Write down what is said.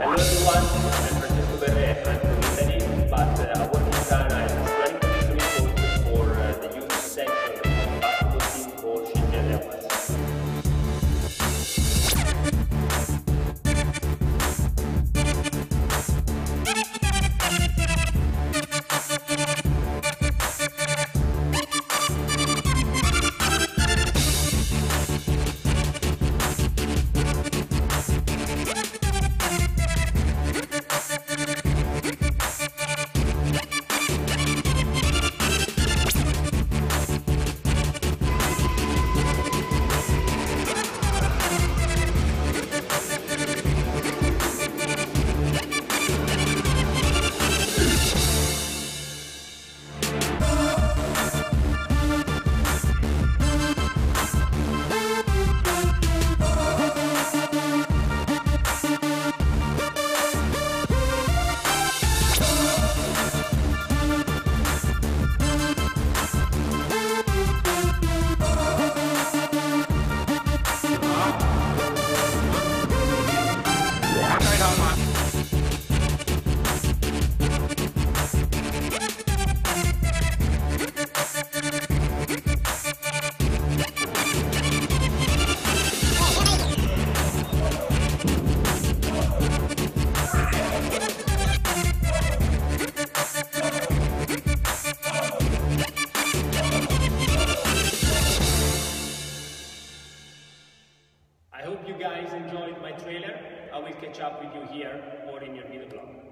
Hello everyone, hope you guys enjoyed my trailer. I will catch up with you here or in your video blog.